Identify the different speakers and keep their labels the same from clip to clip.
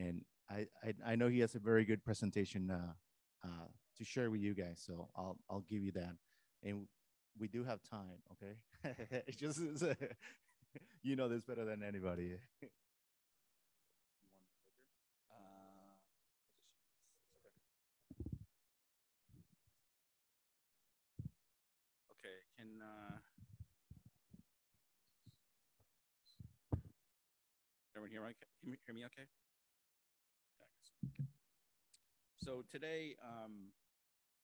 Speaker 1: and I, I I know he has a very good presentation uh, uh, to share with you guys. So I'll I'll give you that, and we do have time. Okay, it's just it's, uh, you know this better than anybody.
Speaker 2: Okay, can, uh, everyone hear me, hear me okay? Yeah, I guess. Okay. So today, um,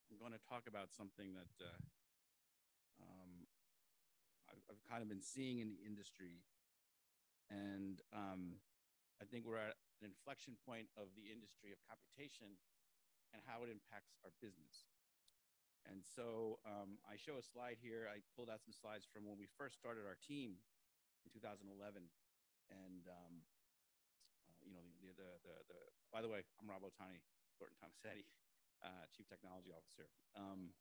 Speaker 2: I'm going to talk about something that, uh, um, I've, I've kind of been seeing in the industry. And, um, I think we're at an inflection point of the industry of computation and how it impacts our business. And so um, I show a slide here. I pulled out some slides from when we first started our team in 2011. And, um, uh, you know, the, the, the, the, by the way, I'm Rob Otani, Thornton Tomasetti, uh, Chief Technology Officer. Um,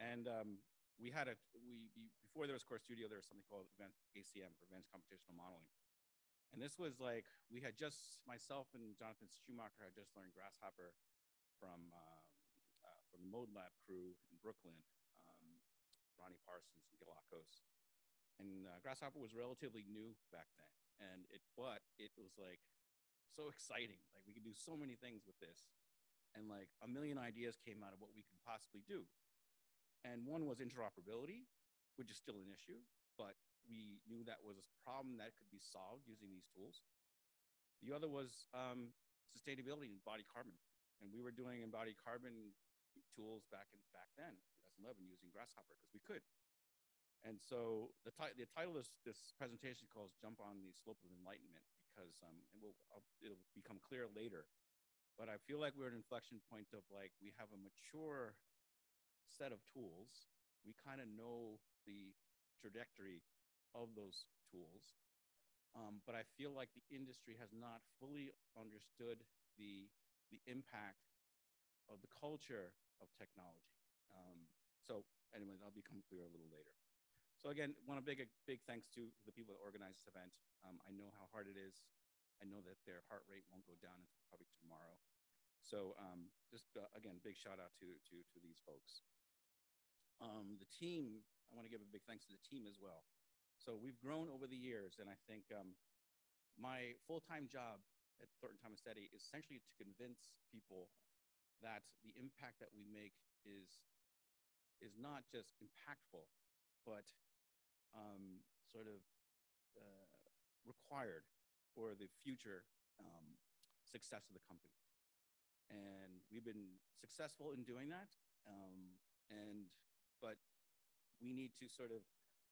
Speaker 2: and um, we had a, we, before there was Core Studio, there was something called Advanced ACM, Advanced Computational Modeling. And this was like, we had just, myself and Jonathan Schumacher had just learned Grasshopper from, uh, uh, from the Mode Lab crew in Brooklyn, um, Ronnie Parsons and Gil Akos. And uh, Grasshopper was relatively new back then. And it, but it was like so exciting. Like we could do so many things with this. And like a million ideas came out of what we could possibly do. And one was interoperability, which is still an issue, but we knew that was a problem that could be solved using these tools. The other was um, sustainability and embodied carbon. And we were doing embodied carbon tools back in back then, 2011, using Grasshopper because we could. And so the, ti- the title of this, this presentation calls "Jump on the Slope of Enlightenment" because um, it will it'll become clear later. But I feel like we're at an inflection point of like we have a mature set of tools. We kind of know the trajectory of those tools. Um, but I feel like the industry has not fully understood the, the impact of the culture of technology. Um, so anyway, that'll become clear a little later. So again, want to big, big thanks to the people that organized this event. Um, I know how hard it is. I know that their heart rate won't go down until probably tomorrow. So um, just uh, again, big shout out to, to, to these folks. Um, the team, I want to give a big thanks to the team as well. So we've grown over the years, and I think um, my full-time job at Thornton Tomasetti is essentially to convince people that the impact that we make is is not just impactful, but um, sort of uh, required for the future um, success of the company. And we've been successful in doing that. Um, and but we need to sort of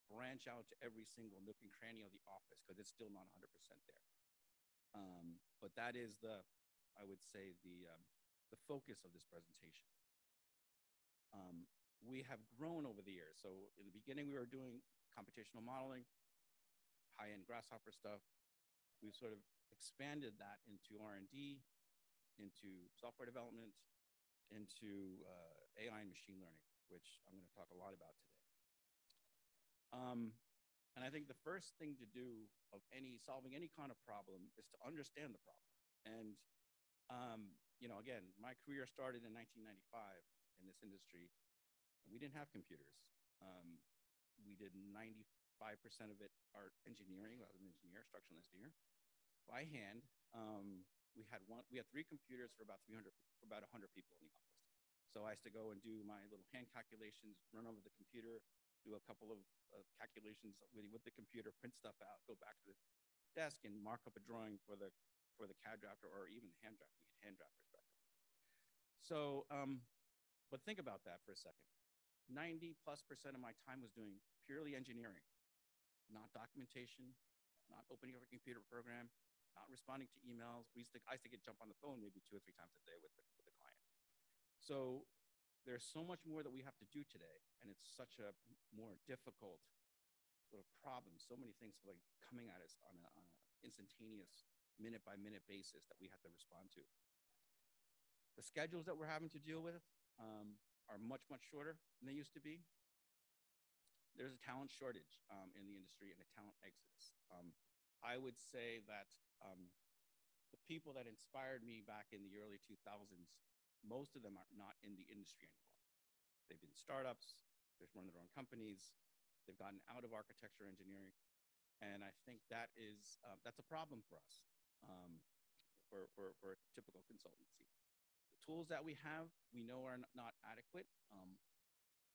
Speaker 2: branch out to every single nook and cranny of the office because it's still not 100% there. Um, but that is the, I would say, the, um, the focus of this presentation. Um, we have grown over the years. So in the beginning, we were doing computational modeling, high-end Grasshopper stuff. We've sort of expanded that into R&D, into software development, into uh, AI and machine learning, which I'm going to talk a lot about today. Um, and I think the first thing to do of any solving any kind of problem is to understand the problem. And um, you know, again, my career started in 1995 in this industry. We didn't have computers. Um, we did 95% of it art engineering. I was an engineer, structural engineer, by hand. Um, we had one. We had three computers for about 300, for about 100 people in the office. So I used to go and do my little hand calculations, run over the computer, do a couple of uh, calculations with, with the computer, print stuff out, go back to the desk and mark up a drawing for the for the CAD drafter or even the hand drafter. Hand drafters back then. So, um, but think about that for a second. 90 plus percent of my time was doing purely engineering, not documentation, not opening up a computer program, not responding to emails. We used to, I used to get jump on the phone maybe two or three times a day with the, with the client. So there's so much more that we have to do today, and it's such a more difficult sort of problem. So many things like coming at us on an instantaneous, minute by minute basis that we have to respond to. The schedules that we're having to deal with um, are much much shorter than they used to be. There's a talent shortage um, in the industry and a talent exodus. Um, I would say that um, the people that inspired me back in the early 2000s, most of them are not in the industry anymore. They've been startups, they've run their own companies, they've gotten out of architecture engineering. And I think that is, uh, that's a problem for us, um, for, for, for typical consultancy. Tools that we have, we know are not adequate. Um,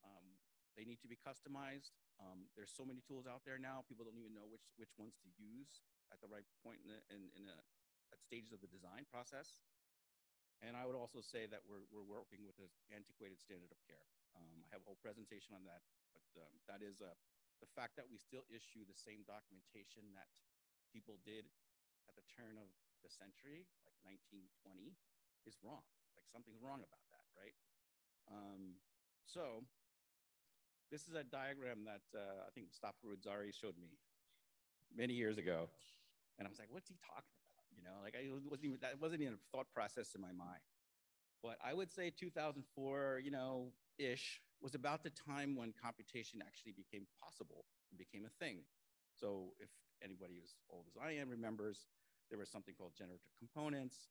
Speaker 2: um, they need to be customized. Um, there's so many tools out there now, people don't even know which, which ones to use at the right point in, the, in, in a, at stages of the design process. And I would also say that we're, we're working with an antiquated standard of care. Um, I have a whole presentation on that, but um, that is a, the fact that we still issue the same documentation that people did at the turn of the century, like 1920, is wrong. Something's wrong about that, right? Um, so this is a diagram that uh, I think Mostapha Roudsari showed me many years ago. And I was like, what's he talking about? You know, like I wasn't even, that wasn't even a thought process in my mind. But I would say 2004, you know, ish was about the time when computation actually became possible and became a thing. So if anybody as old as I am remembers, there was something called generative components.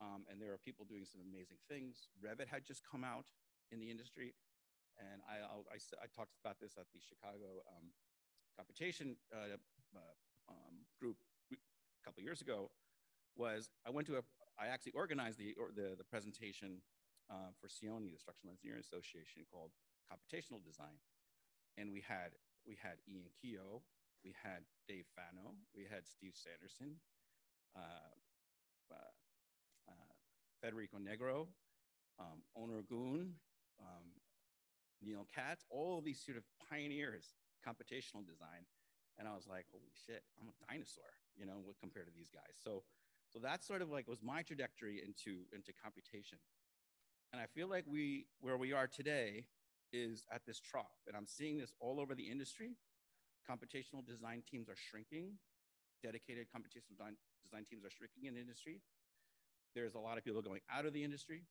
Speaker 2: Um, and there are people doing some amazing things. Revit had just come out in the industry. And I, I, I talked about this at the Chicago um, computation uh, uh, um, group a couple years ago was I went to a, I actually organized the, or the, the presentation uh, for SEAOI, the Structural Engineering Association, called Computational Design. And we had we had Ian Keogh, we had Dave Fano, we had Steve Sanderson, uh, uh Federico Negro, um, Onur Gün, um, Neil Katz, all these sort of pioneers computational design. And I was like, holy shit, I'm a dinosaur, you know, compared to these guys. So, so that's sort of like was my trajectory into, into computation. And I feel like we, where we are today is at this trough. And I'm seeing this all over the industry. Computational design teams are shrinking. Dedicated computational design, design teams are shrinking in the industry. There's a lot of people going out of the industry.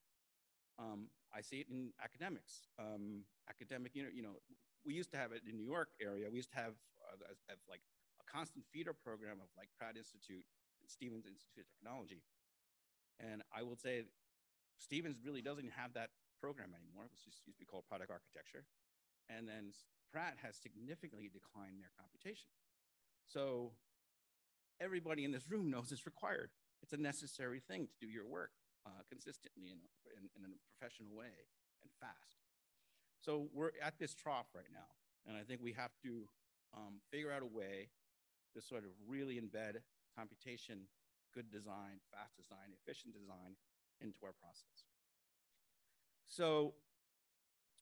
Speaker 2: Um, I see it in academics. Um, academic, you know, you know, we used to have it in New York area. We used to have, uh, have like a constant feeder program of like Pratt Institute and Stevens Institute of Technology. And I will say Stevens really doesn't have that program anymore. It used to be called product architecture. And then Pratt has significantly declined their computation. So everybody in this room knows it's required. It's a necessary thing to do your work uh, consistently in a, in, in a professional way and fast. So we're at this trough right now. And I think we have to um, figure out a way to sort of really embed computation, good design, fast design, efficient design into our process. So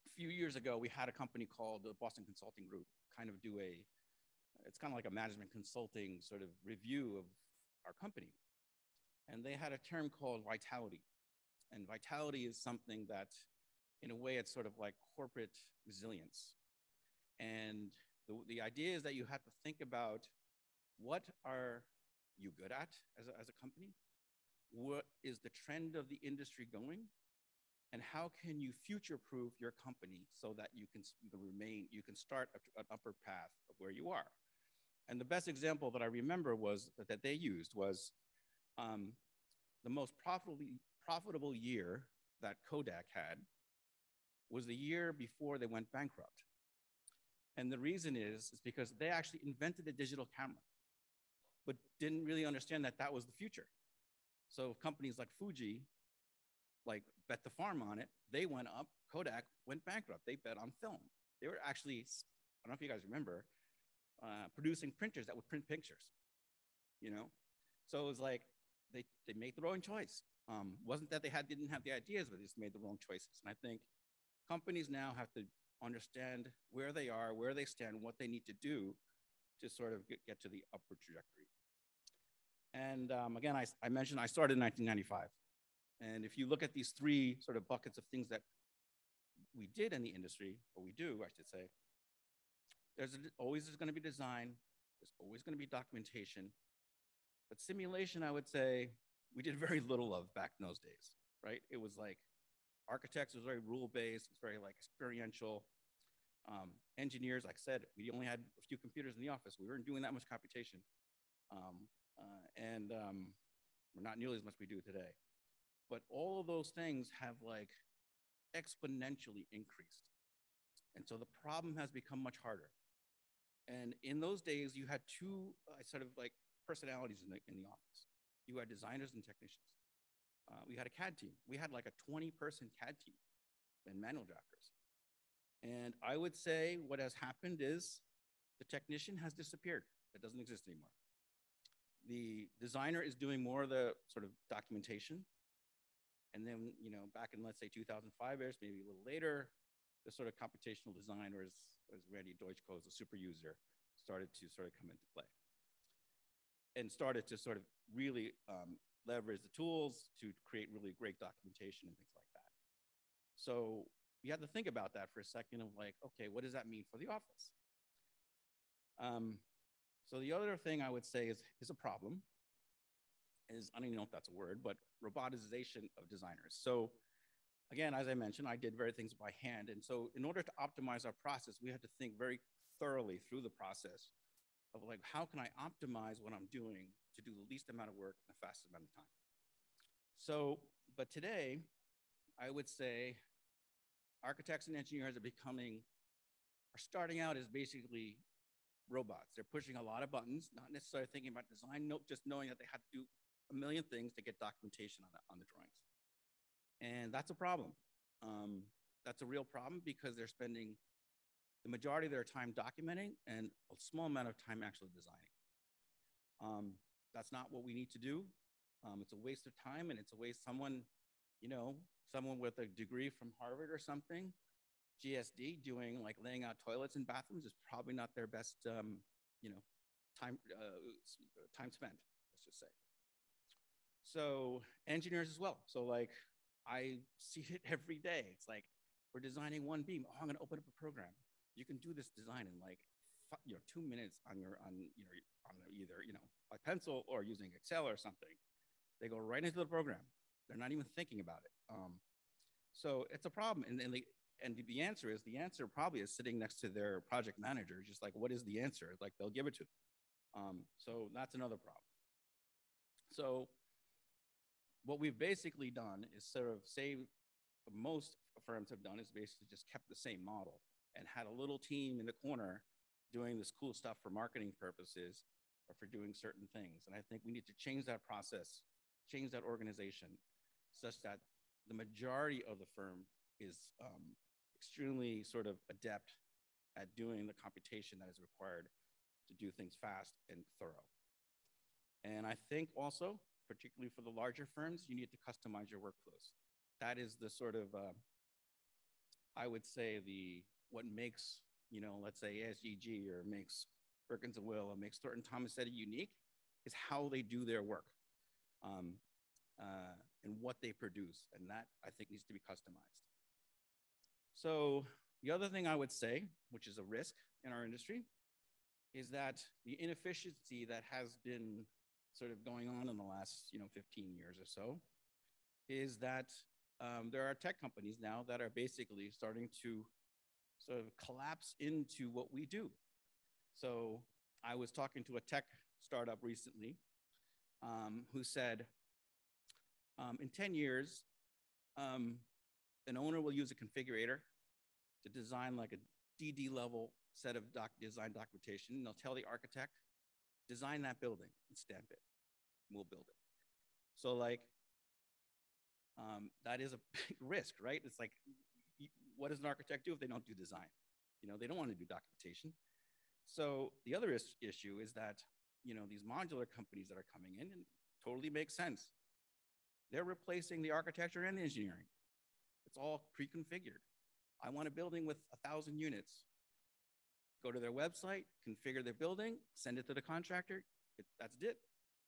Speaker 2: a few years ago, we had a company called the Boston Consulting Group kind of do a, it's kind of like a management consulting sort of review of our company. And they had a term called vitality. And vitality is something that, in a way, it's sort of like corporate resilience. And the, the idea is that you have to think about what are you good at as a, as a company? what is the trend of the industry going and how can you future proof your company so that you can remain you can start an upper path of where you are and the best example that i remember was that, that they used was um, the most profitable profitable year that kodak had was the year before they went bankrupt and the reason is is because they actually invented a digital camera but didn't really understand that that was the future so companies like Fuji, like bet the farm on it. They went up. Kodak went bankrupt. They bet on film. They were actually, I don't know if you guys remember, uh, producing printers that would print pictures. You know, so it was like they they made the wrong choice. Um, wasn't that they had didn't have the ideas, but they just made the wrong choices. And I think companies now have to understand where they are, where they stand, what they need to do to sort of get, get to the upward trajectory. And um, again, I, I mentioned I started in 1995. And if you look at these three sort of buckets of things that we did in the industry, or we do, I should say, there's always going to be design, there's always going to be documentation. But simulation, I would say, we did very little of back in those days, right? It was like architects was very rule based, it was very like experiential. Um, engineers, like I said, we only had a few computers in the office. We weren't doing that much computation. Um, uh, and um, or not nearly as much we do today. But all of those things have like exponentially increased. And so the problem has become much harder. And in those days, you had two uh, sort of like personalities in the, in the office. You had designers and technicians. Uh, we had a CAD team. We had like a 20 person CAD team and manual drafters. And I would say what has happened is the technician has disappeared. It doesn't exist anymore. The designer is doing more of the sort of documentation. And then, you know, back in let's say 2005 years, maybe a little later, the sort of computational designer, as, Randy Deutsch calls a super user, started to sort of come into play and started to sort of really um, leverage the tools to create really great documentation and things like that. So you have to think about that for a second of like, okay, what does that mean for the office? Um, so the other thing I would say is, is a problem is, I don't even know if that's a word, but robotization of designers. So again, as I mentioned, I did very things by hand. And so in order to optimize our process, we had to think very thoroughly through the process of like, how can I optimize what I'm doing to do the least amount of work in the fastest amount of time? So, but today, I would say architects and engineers are becoming, are starting out as basically robots. They're pushing a lot of buttons, not necessarily thinking about design, no, just knowing that they have to do a million things to get documentation on the, on the drawings. And that's a problem. Um, that's a real problem because they're spending the majority of their time documenting and a small amount of time actually designing. Um, that's not what we need to do. Um, it's a waste of time and it's a waste someone, you know, someone with a degree from Harvard or something, GSD doing like laying out toilets and bathrooms is probably not their best, um, you know, time, uh, time spent, let's just say. So engineers as well. So like I see it every day. It's like we're designing one beam. Oh, I'm going to open up a program. You can do this design in like you know two minutes on your on you know on either you know a pencil or using Excel or something. They go right into the program. They're not even thinking about it. Um, so it's a problem. And, and, they, and the answer is the answer probably is sitting next to their project manager, just like, what is the answer? Like they'll give it to them. Um, so that's another problem. So what we've basically done is sort of say most firms have done is basically just kept the same model and had a little team in the corner doing this cool stuff for marketing purposes or for doing certain things. And I think we need to change that process, change that organization such that the majority of the firm is um, extremely sort of adept at doing the computation that is required to do things fast and thorough. And I think also, particularly for the larger firms, you need to customize your workflows. That is the sort of, uh, I would say, the what makes, you know, let's say ASGG or makes Perkins and Will or makes Thornton Tomasetti unique is how they do their work. Um, uh, and what they produce. And that I think needs to be customized. So the other thing I would say, which is a risk in our industry, is that the inefficiency that has been sort of going on in the last you know 15 years or so is that um, there are tech companies now that are basically starting to sort of collapse into what we do. So I was talking to a tech startup recently um, who said, um, in 10 years, um, an owner will use a configurator to design like a DD level set of doc design documentation. And they'll tell the architect, design that building and stamp it. And we'll build it. So like, um, that is a big risk, right? It's like, what does an architect do if they don't do design? You know, they don't want to do documentation. So the other is issue is that, you know, these modular companies that are coming in and totally makes sense. They're replacing the architecture and the engineering. It's all pre-configured. I want a building with a thousand units. Go to their website, configure their building, send it to the contractor. It, that's it.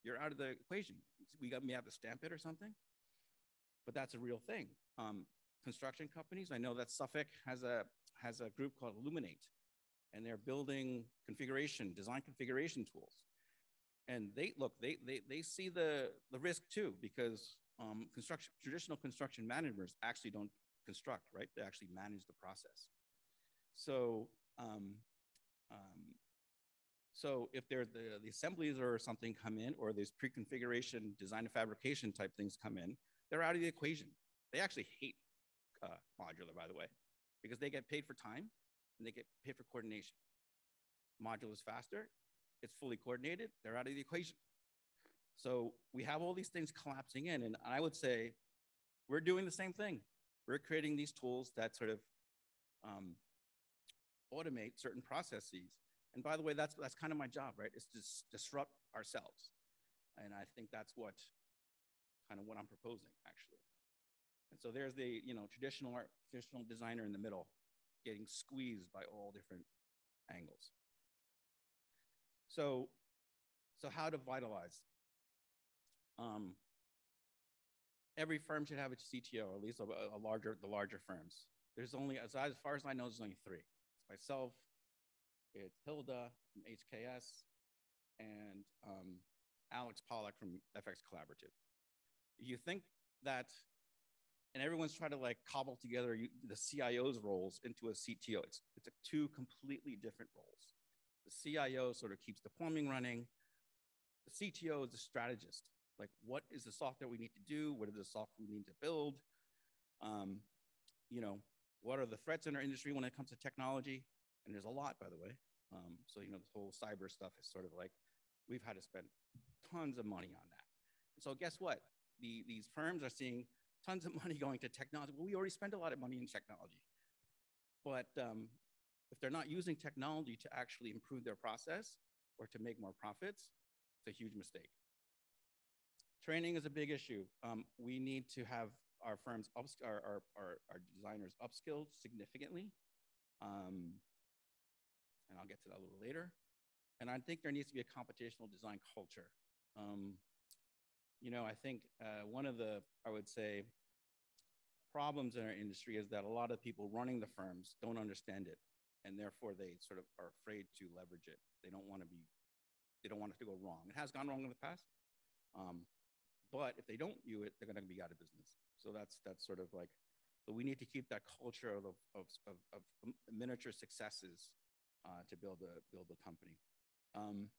Speaker 2: You're out of the equation. We got me have to stamp it or something. But that's a real thing. Um, construction companies, I know that Suffolk has a has a group called Illuminate, and they're building configuration, design configuration tools. And they look, they they they see the the risk too because um, construction, traditional construction managers actually don't construct, right? They actually manage the process. So, um, um, So if there the, the assemblies or something come in, or there's pre-configuration design and fabrication type things come in, they're out of the equation. They actually hate uh, modular, by the way, because they get paid for time and they get paid for coordination. Modular is faster, it's fully coordinated, they're out of the equation. So we have all these things collapsing in, and I would say we're doing the same thing. We're creating these tools that sort of um, automate certain processes. And by the way, that's that's kind of my job, right? Is to dis- disrupt ourselves, and I think that's what kind of what I'm proposing actually. And so there's the you know traditional art, traditional designer in the middle, getting squeezed by all different angles. So, so how to vitalize? Um, every firm should have a CTO, or at least a, a larger, the larger firms. There's only, as, as far as I know, there's only three. It's myself, it's Hilda from HKS, and um, Alex Pollack from FX Collaborative. You think that, and everyone's trying to like cobble together the CIO's roles into a CTO. It's, it's two completely different roles. The CIO sort of keeps the plumbing running. The CTO is the strategist. Like, what is the software we need to do? What is the software we need to build? Um, you know, what are the threats in our industry when it comes to technology? And there's a lot, by the way. Um, so, you know, this whole cyber stuff is sort of like we've had to spend tons of money on that. so, guess what? The, these firms are seeing tons of money going to technology. Well, we already spend a lot of money in technology. But um, if they're not using technology to actually improve their process or to make more profits, it's a huge mistake. Training is a big issue. Um, we need to have our firms, our, our, our, our designers upskilled significantly. Um, and I'll get to that a little later. And I think there needs to be a computational design culture. Um, you know, I think uh, one of the, I would say, problems in our industry is that a lot of people running the firms don't understand it. And therefore, they sort of are afraid to leverage it. They don't want to be, they don't want it to go wrong. It has gone wrong in the past. Um, but if they don't view it, they're going to be out of business. So that's that's sort of like, but we need to keep that culture of of, of, of miniature successes uh, to build a build a company. Um,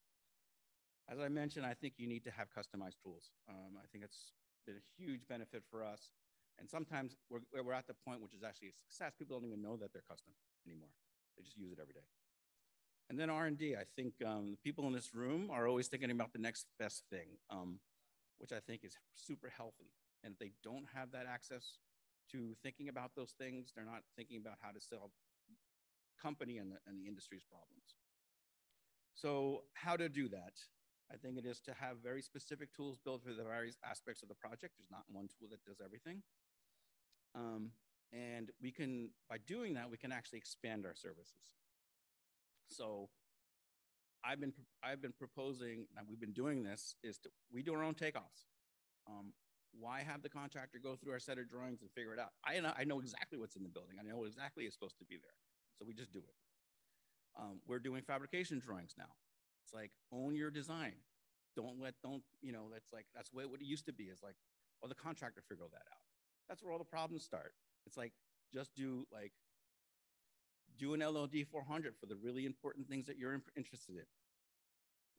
Speaker 2: as I mentioned, I think you need to have customized tools. Um, I think it's been a huge benefit for us. And sometimes we're, we're at the point which is actually a success. People don't even know that they're custom anymore. They just use it every day. And then R&D, I think um, people in this room are always thinking about the next best thing. Um, which I think is super healthy. And if they don't have that access to thinking about those things, they're not thinking about how to solve company and the, and the industry's problems. So how to do that? I think it is to have very specific tools built for the various aspects of the project. There's not one tool that does everything. Um, and we can, by doing that, we can actually expand our services. So I've been I've been proposing, and we've been doing this, is to we do our own takeoffs. Um, why have the contractor go through our set of drawings and figure it out? I know I know exactly what's in the building. I know exactly it's supposed to be there, so we just do it. Um, we're doing fabrication drawings now. It's like own your design. Don't let don't you know that's like that's what it used to be. Is like, well, the contractor figure that out. That's where all the problems start. It's like just do like do an LOD 400 for the really important things that you're interested in.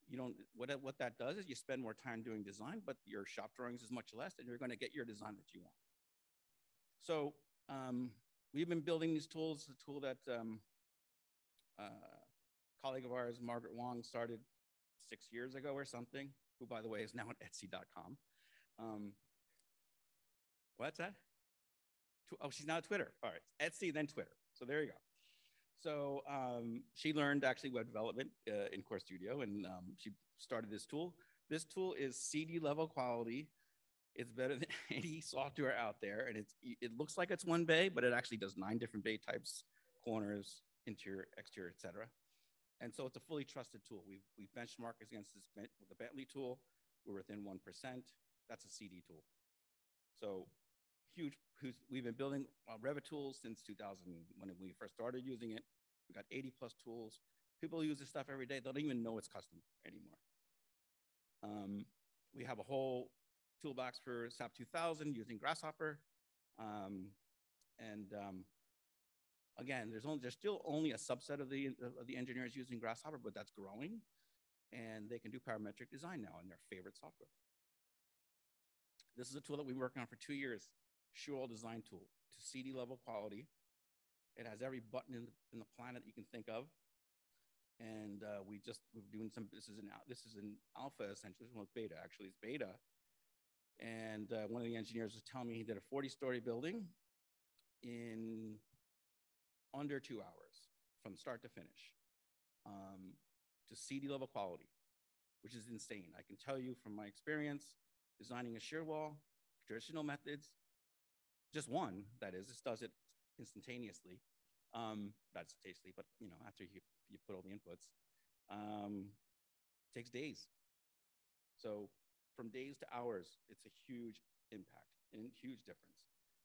Speaker 2: You don't, what, what that does is you spend more time doing design, but your shop drawings is much less, and you're going to get your design that you want. So um, we've been building these tools. A tool that um, uh, colleague of ours, Margaret Wong, started six years ago or something, who, by the way, is now at Etsy.com. Um, what's that? Oh, she's now Twitter. All right, Etsy, then Twitter. So there you go. So um, she learned actually web development uh, in Core Studio, and um, she started this tool. This tool is CD level quality. It's better than any software out there, and it's it looks like it's one bay, but it actually does nine different bay types, corners, interior, exterior, etc. And so it's a fully trusted tool. We we benchmark against this the Bentley tool. We're within one percent. That's a CD tool. So huge, we've been building uh, Revit tools since 2000 when we first started using it. We got 80 plus tools. People use this stuff every day. They don't even know it's custom anymore. Um, we have a whole toolbox for SAP 2000 using Grasshopper. Um, and um, again, there's only there's still only a subset of the of the engineers using Grasshopper, but that's growing. and they can do parametric design now in their favorite software. This is a tool that we worked on for two years, Shearwall Design Tool to CD level quality. It has every button in the, in the planet you can think of. And uh, we just, we're doing some, this is an, this is an alpha essentially, this one's beta, actually it's beta. And uh, one of the engineers was telling me he did a 40 story building in under two hours from start to finish um, to CD level quality, which is insane. I can tell you from my experience designing a shear wall, traditional methods, just one, that is, this does it instantaneously. Um, not instantaneously, but you know, after you, you put all the inputs, um, takes days. So from days to hours, it's a huge impact and huge difference.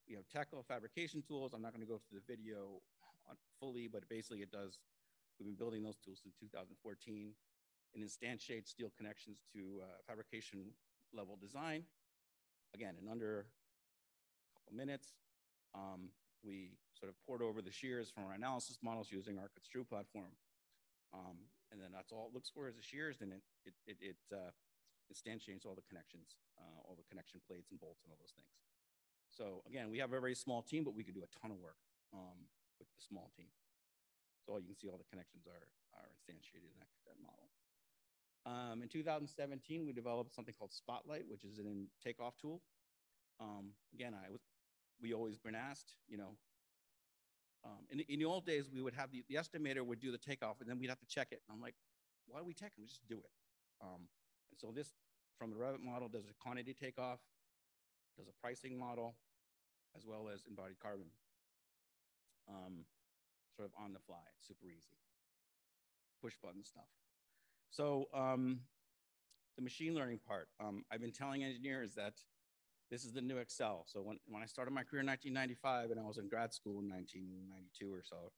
Speaker 2: We have technical fabrication tools. I'm not going to go through the video fully, but basically it does. We've been building those tools since 2014 and instantiate steel connections to uh, fabrication level design. Again, in under couple minutes, um, we sort of poured over the shears from our analysis models using our Konstru platform. Um, and then that's all it looks for is the shears, and it, it, it, it uh, instantiates all the connections, uh, all the connection plates and bolts and all those things. So again, we have a very small team, but we can do a ton of work um, with the small team. So you can see all the connections are, are instantiated in that, that model. Um, in 2017, we developed something called Spotlight, which is an in takeoff tool. Um, again, I was, we always been asked, you know, um, in, the, in the old days, we would have the, the estimator would do the takeoff and then we'd have to check it. And I'm like, why do we check it? We just do it. Um, and so this, from the Revit model, does a quantity takeoff, does a pricing model, as well as embodied carbon. Um, sort of on the fly, super easy. Push button stuff. So um, the machine learning part, um, I've been telling engineers that this is the new Excel. So when, when I started my career in 1995 and I was in grad school in 1992 or so,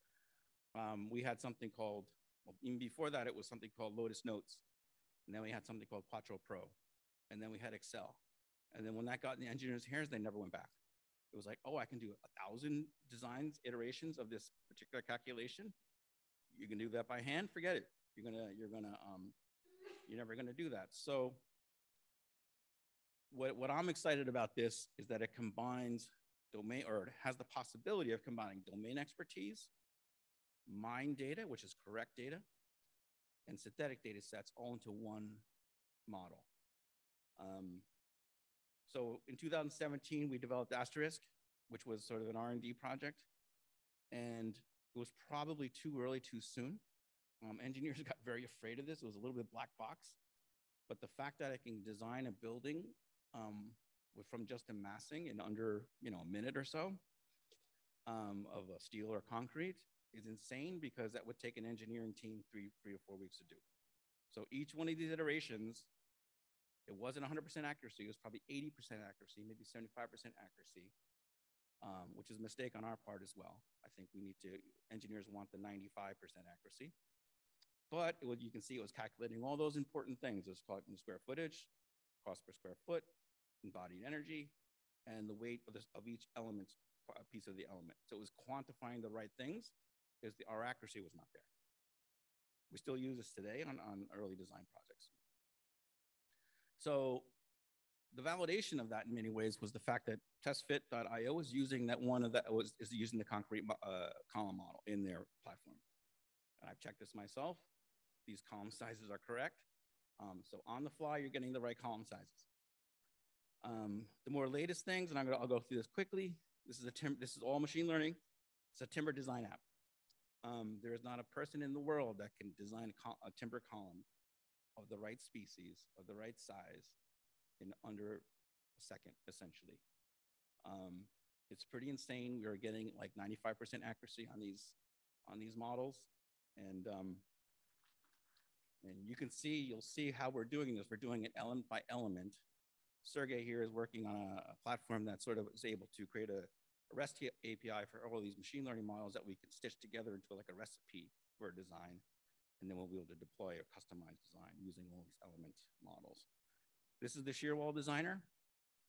Speaker 2: um, we had something called, well, even before that, it was something called Lotus Notes. And then we had something called Quattro Pro. And then we had Excel. And then when that got in the engineers' hands, they never went back. It was like, oh, I can do a thousand designs, iterations of this particular calculation. You can do that by hand, forget it. You're gonna, you're gonna, um, you're never gonna do that. So what, what I'm excited about this is that it combines domain, or it has the possibility of combining domain expertise, mine data, which is correct data, and synthetic data sets all into one model. Um, so in 2017, we developed Asterisk, which was sort of an R&D project. And it was probably too early, too soon. Um, engineers got very afraid of this. It was a little bit black box. But the fact that I can design a building um, from just a massing in under you know a minute or so um, of steel or concrete is insane because that would take an engineering team three, three or four weeks to do. So each one of these iterations, it wasn't 100% accuracy. It was probably 80% accuracy, maybe 75% accuracy, um, which is a mistake on our part as well. I think we need to, engineers want the 95% accuracy. But it, you can see it was calculating all those important things. It was calculating square footage, cost per square foot, embodied energy, and the weight of, this, of each element, piece of the element. So it was quantifying the right things because the, our accuracy was not there. We still use this today on, on early design projects. So the validation of that in many ways was the fact that testfit.io is using that one of that was is using the concrete uh, column model in their platform. And I've checked this myself. These column sizes are correct. Um, so on the fly, you're getting the right column sizes. Um, the more latest things, and I'm gonna, I'll go through this quickly. This is a tim this is all machine learning. It's a timber design app. Um, there is not a person in the world that can design a, a, timber column of the right species, of the right size, in under a second, essentially. Um, it's pretty insane. We are getting like 95% accuracy on these on these models, and um, and you can see, you'll see how we're doing this. We're doing it element by element. Sergey here is working on a, a platform that sort of is able to create a, a REST API for all these machine learning models that we can stitch together into like a recipe for a design. And then we'll be able to deploy a customized design using all these element models. This is the shear wall designer.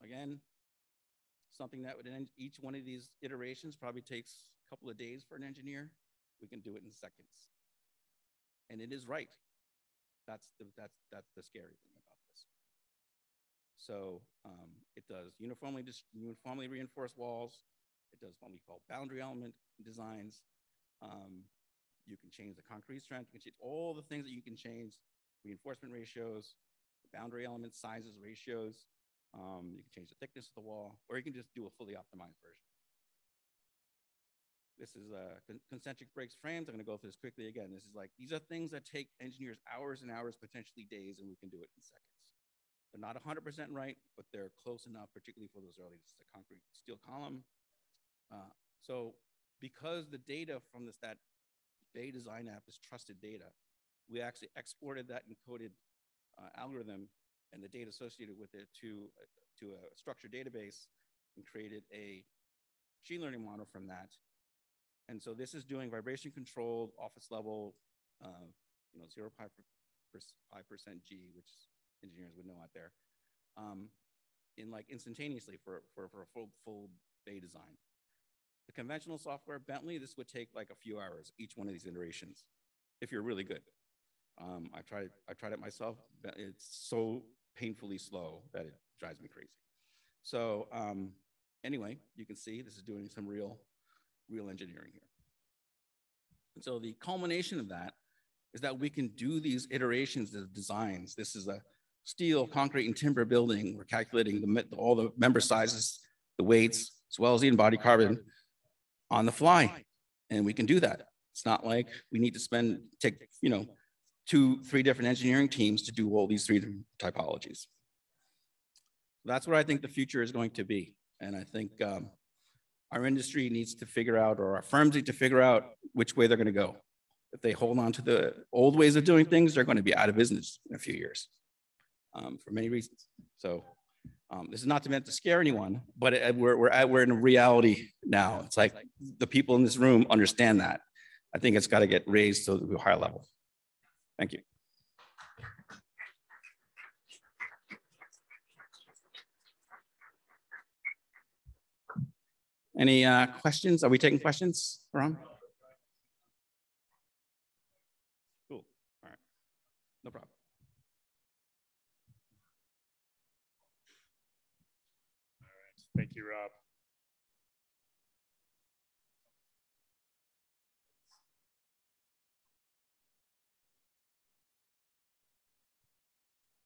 Speaker 2: Again, something that would end each one of these iterations probably takes a couple of days for an engineer. We can do it in seconds. And it is right. That's the, that's, that's the scary thing. So um, it does uniformly, uniformly reinforced walls. It does what we call boundary element designs. Um, you can change the concrete strength. You can change all the things that you can change, reinforcement ratios, boundary element sizes, ratios. Um, you can change the thickness of the wall, or you can just do a fully optimized version. This is uh, con concentric braced frames. I'm going to go through this quickly again. This is like, these are things that take engineers hours and hours, potentially days, and we can do it in seconds. They're not 100% right, but they're close enough, particularly for those early, this is a concrete steel column. Uh, so because the data from this, that Bay Design app is trusted data, we actually exported that encoded uh, algorithm and the data associated with it to, uh, to a structured database and created a machine learning model from that and so this is doing vibration controlled office level, uh, you know, 0.5% G, which engineers would know out there, um, in like instantaneously for, for, for a full, full bay design. The conventional software, Bentley, this would take like a few hours, each one of these iterations, if you're really good. Um, I tried, I tried it myself. It's so painfully slow that it drives me crazy. So um, anyway, you can see this is doing some real real engineering here. And so the culmination of that is that we can do these iterations of designs. This is a steel, concrete, and timber building. We're calculating the, all the member sizes, the weights, as well as the embodied carbon on the fly. And we can do that. It's not like we need to spend, take, you know, two, three different engineering teams to do all these three typologies. That's what I think the future is going to be. And I think um, our industry needs to figure out, or our firms need to figure out which way they're going to go. If they hold on to the old ways of doing things, they're going to be out of business in a few years um, for many reasons. So um, this is not meant to scare anyone, but it, we're, we're, at, we're in a reality now. It's like the people in this room understand that. I think it's got to get raised to a higher level. Thank you. Any uh, questions? Are we taking questions, Ron? Cool. All right. No problem.
Speaker 3: All right. Thank you, Rob.